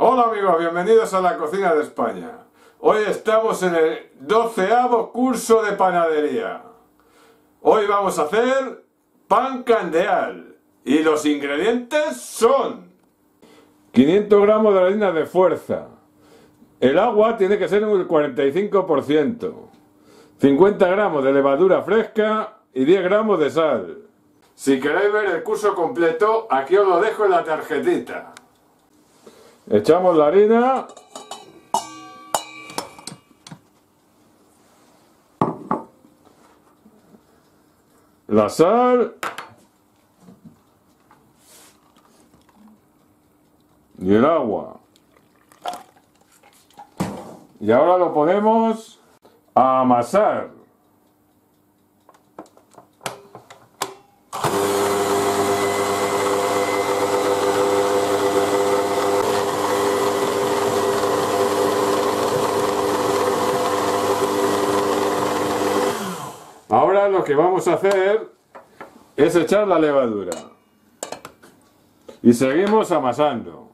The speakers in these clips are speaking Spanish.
Hola amigos, bienvenidos a la cocina de España. Hoy estamos en el doceavo curso de panadería. Hoy vamos a hacer pan candeal y los ingredientes son 500 gramos de harina de fuerza. El agua tiene que ser un 45%. 50 gramos de levadura fresca y 10 gramos de sal. Si queréis ver el curso completo, aquí os lo dejo en la tarjetita. Echamos la harina. La sal. Y el agua. Y ahora lo ponemos a amasar. Ahora lo que vamos a hacer es echar la levadura. Y seguimos amasando.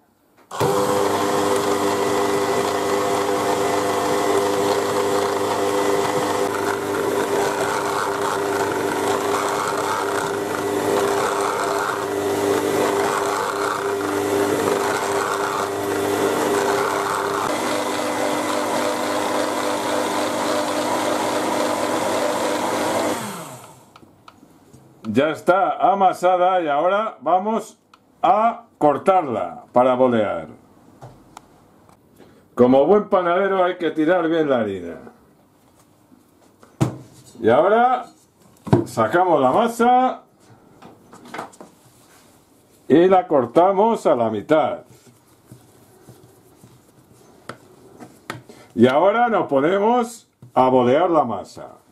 Ya está amasada y ahora vamos a cortarla para bolear. Como buen panadero hay que tirar bien la harina. Y ahora sacamos la masa y la cortamos a la mitad. Y ahora nos ponemos a bolear la masa.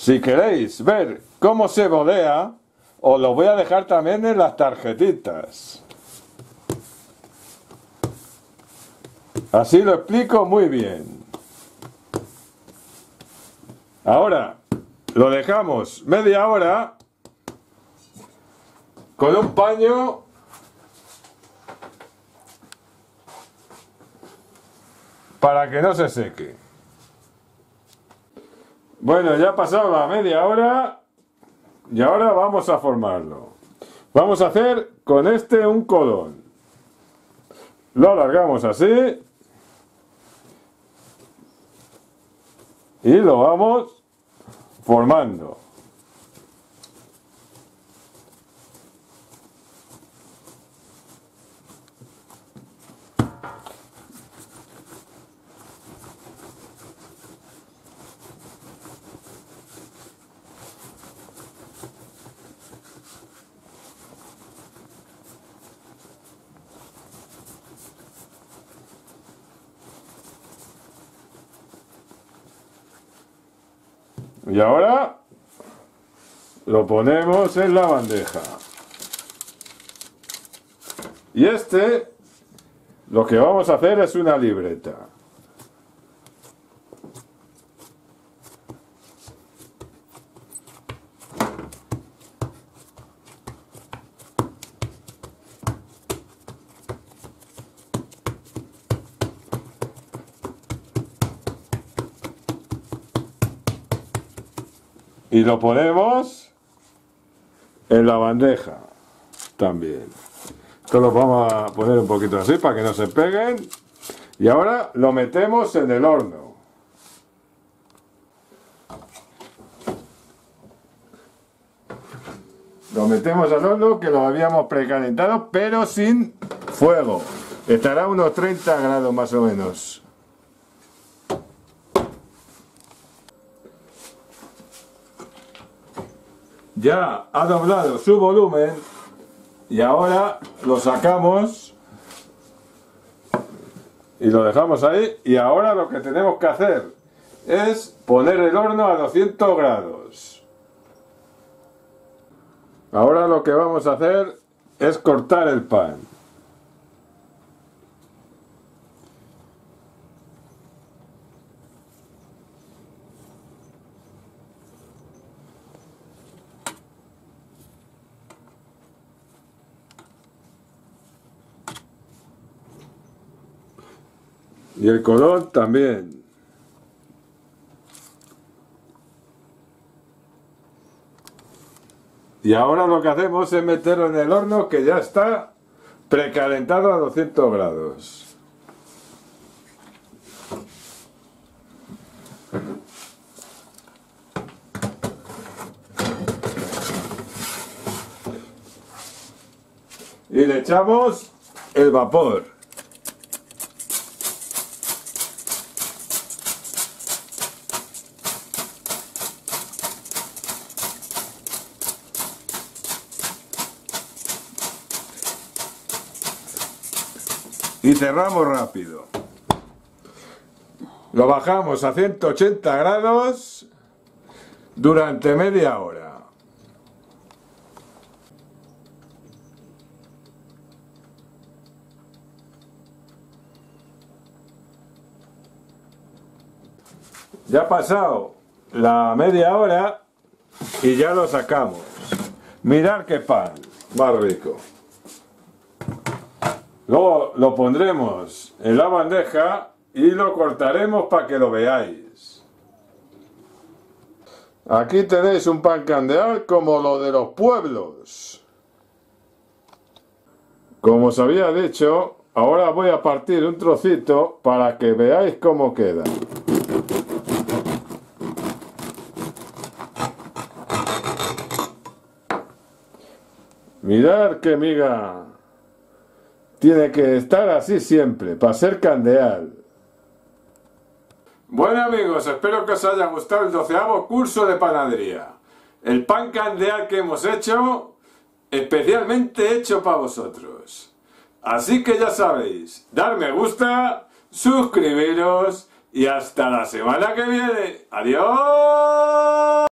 Si queréis ver cómo se bolea, os lo voy a dejar también en las tarjetitas. Así lo explico muy bien. Ahora lo dejamos media hora con un paño para que no se seque. Bueno, ya ha pasado la media hora y ahora vamos a formarlo. Vamos a hacer con este un codón. Lo alargamos así y lo vamos formando. Y ahora lo ponemos en la bandeja. Y este, lo que vamos a hacer es una libreta. Y lo ponemos en la bandeja también. Esto lo vamos a poner un poquito así para que no se peguen. Y ahora lo metemos en el horno. Lo metemos al horno que lo habíamos precalentado, pero sin fuego. Estará a unos 30 grados más o menos. Ya ha doblado su volumen y ahora lo sacamos y lo dejamos ahí. Y ahora lo que tenemos que hacer es poner el horno a 200 grados. Ahora lo que vamos a hacer es cortar el pan Y el color también. Y ahora lo que hacemos es meterlo en el horno que ya está precalentado a 200 grados. Y le echamos el vapor. Y cerramos rápido. Lo bajamos a 180 grados durante media hora. Ya ha pasado la media hora y ya lo sacamos. Mirad qué pan, más rico. Luego lo pondremos en la bandeja y lo cortaremos para que lo veáis. Aquí tenéis un pan candeal como lo de los pueblos. Como os había dicho, ahora voy a partir un trocito para que veáis cómo queda. Mirad qué miga. Tiene que estar así siempre, para ser candeal. Bueno amigos, espero que os haya gustado el doceavo curso de panadería. El pan candeal que hemos hecho, especialmente hecho para vosotros. Así que ya sabéis, dar me gusta, suscribiros y hasta la semana que viene. ¡Adiós!